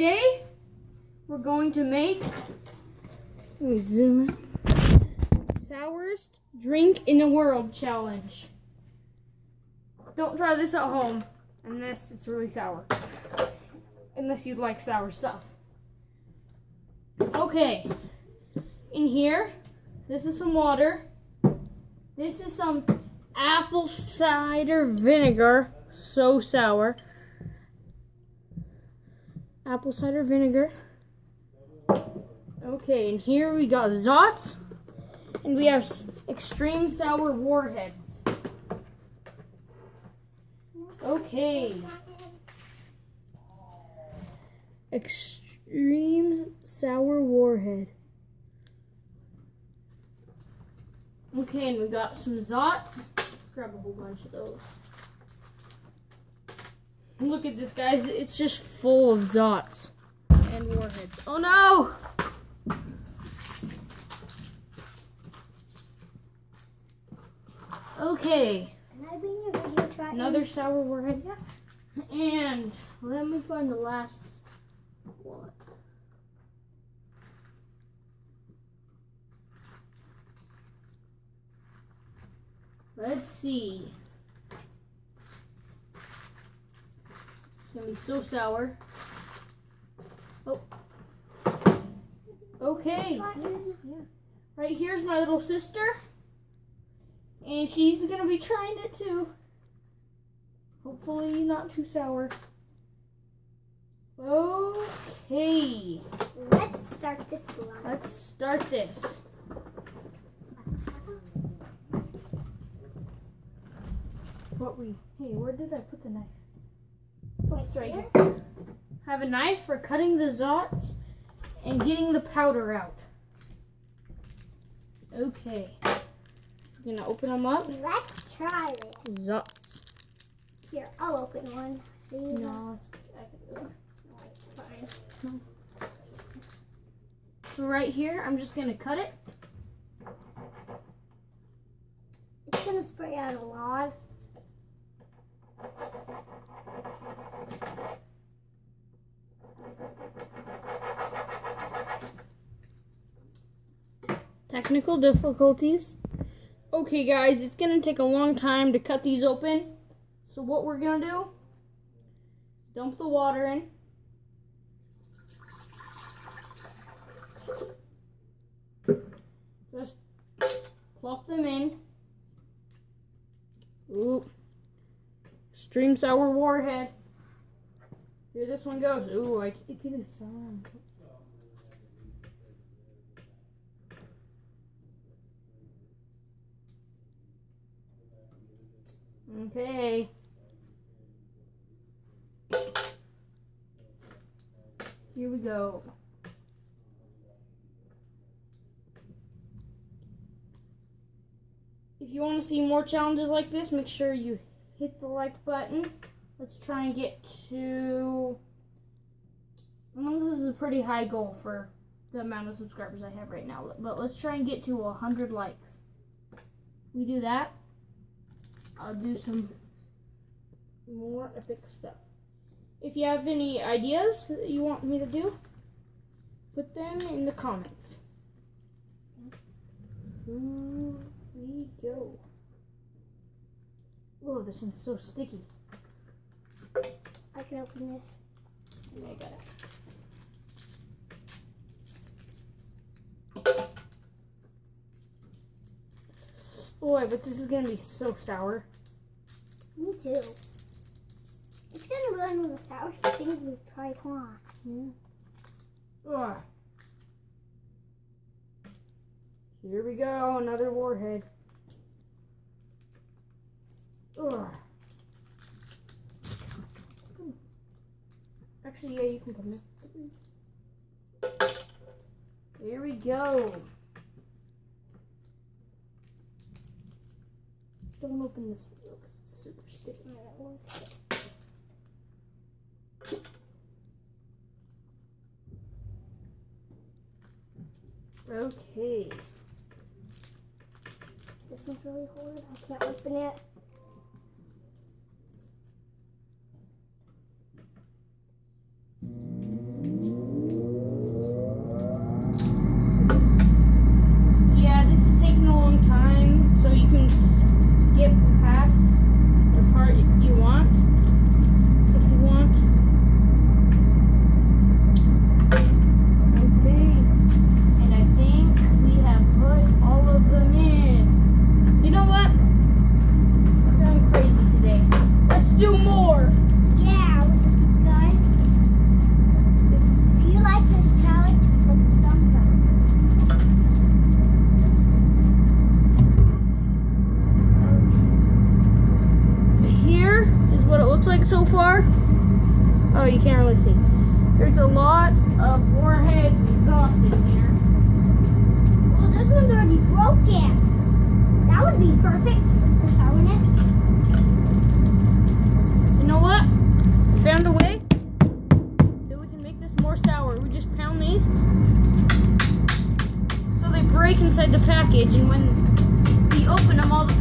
today we're going to make. Let me zoom in. Sourest drink in the world challenge. Don't try this at home unless it's really sour. Unless you like sour stuff. Okay. In here, this is some water. This is some apple cider vinegar. So sour. Apple cider vinegar. Okay, and here we got Zotz, And we have extreme sour warheads. Okay. Extreme sour warhead. Okay, and we got some Zotz. Let's grab a whole bunch of those. Look at this, guys. It's just full of Zotz and warheads. Oh no! Okay. Another sour warhead. Yeah. And let me find the last one. Let's see. It's gonna be so sour. Oh. Okay. Right here's my little sister. And she's gonna be trying it too. Hopefully not too sour. Okay. Let's start this blind. Let's start this. What we hey, where did I put the knife? It's right here. Have a knife for cutting the Zotz and getting the powder out. Okay. I'm gonna open them up. Let's try this. Zotz. Here, I'll open one. These No, I can do it. No. So right here, I'm just gonna cut it. It's gonna spray out a lot. Technical difficulties. Okay guys, it's gonna take a long time to cut these open. So what we're gonna do, dump the water in. Just plop them in. Ooh. Stream sour warhead. Here this one goes. Ooh, I, it's even sour. Okay. Here we go. If you want to see more challenges like this, make sure you hit the like button. Let's try and get to... I know this is a pretty high goal for the amount of subscribers I have right now, but let's try and get to 100 likes. We do that, I'll do some more epic stuff. If you have any ideas that you want me to do, put them in the comments. Here we go. Oh, this one's so sticky. I can open this. I got it. Boy, but this is gonna be so sour. Me too. It's gonna be one of the sourest things we've tried, huh? Yeah. Ugh. Here we go, another warhead. Ugh. Actually, yeah, you can put them in. Here we go. Don't open this one, it's super sticky. Okay. This one's really hard. I can't open it. There's a lot of warheads exhaust in here. Well, this one's already broken. That would be perfect for sourness. You know what? Found a way that we can make this more sour. We just pound these so they break inside the package, and when we open them, all the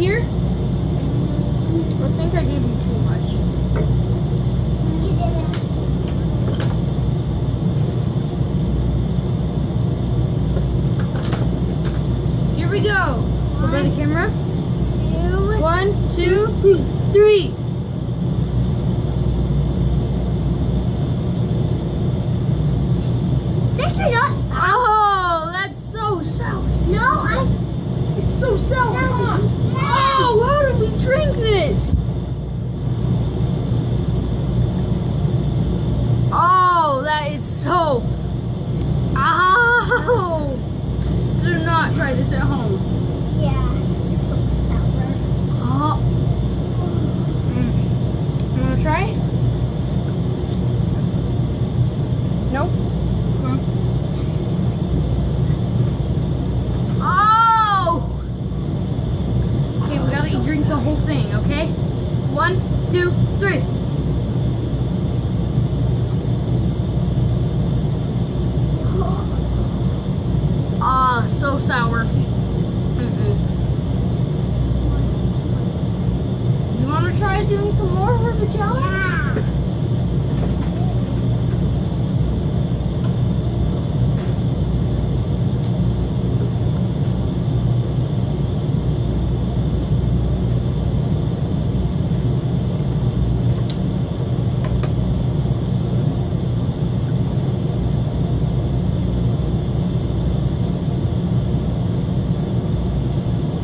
here? I think I gave you too much. You didn't. Here we go. One, Obey the camera. Two. One, two, two three. three. This at home. Yeah, it's so sour. Oh. Mm. You wanna try? Nope. Mm. Oh! Okay, we gotta drink the whole thing, okay? One, two, three. So sour. Mm-mm. You wanna try doing some more for the challenge?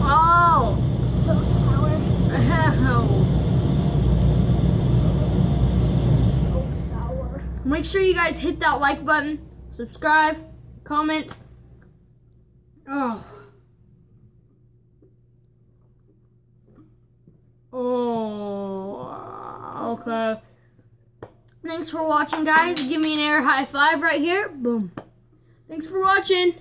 Oh! So sour. So sour. Make sure you guys hit that like button, subscribe, comment. Oh. Oh. Okay. Thanks for watching, guys. Give me an air high five right here. Boom. Thanks for watching.